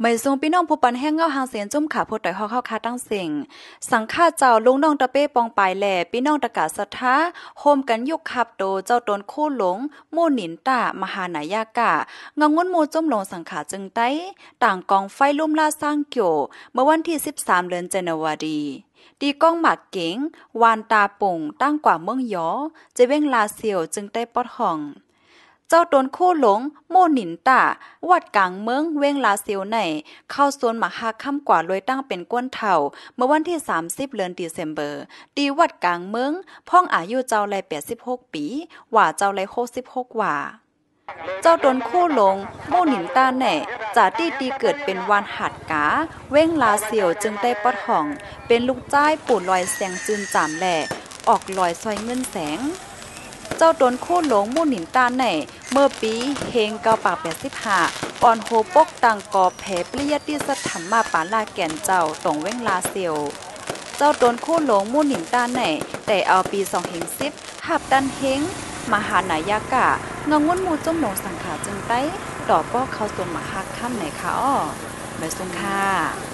ไม่ทรงพี่น้องผู้ปันแห้งเงาหางเสียนจุ่มขาผู้ต่อยฮอกเข้าคาตั้งเสียงสังฆาเจ้าลุงน้องตะเป้ปองปลายแหล่พี่น้องตะกาศรัทธาโฮมกันยุกขับโตเจ้าตนคู่หลงมู่หนินตามหานายากะงงงนมูจุ่มลงสังขาจึงไต้ต่างกองไฟลุ่มล่าสร้างเกี่ยวเมื่อวันที่ 13เดือนเจนวารีดีก้องหมากเก๋งวานตาปุ่งตั้งกว่าเมืองยอจะเว้งลาเซียวจึงได้ปอดห้อง เจ้าตนคู่หลง โมหนินตาวัดกลางเมืองเว้งลาเซียวใน เข้าสวนมาหาค่ำกว่าลอยตั้งเป็นก้นเถ่า เมื่อวันที่ 30เดือนดีเซมเบอร์ดีวัดกลางเมืองพ่องอายุเจ้าไร86ปี ว่าเจ้าไร66ว่าเจ้าตนคู่หลง โมหนินตาแน่จ่าตี้ตีเกิดเป็นวานหัดกา เว้งลาเซียวจึงได้ปอดห่อง เป็นลูกจ้ายปู่ลอยแสงจืนจามแหล่ออกลอยซอยเงินแสง เจ้าตนคู่หลงมู่หนินตาในเมื่อปีเฮงเกาปากแปดสิบห้าอ่อนโฮปกตังกอแผเปลี่ยติสถัมมาปาลาแก่นเจ้าตรงเว้งลาเซียวเจ้าตนคู่หลงมู่หนินตาในแต่เอาปีสองเฮงสิบหับดันเฮงมหานายากะเงงวนมูจมหนงสังขาจึงไต้ต่อป้อเขาส่วนมหาค่ำไหนคะอ้อไม่ทรงค่ะ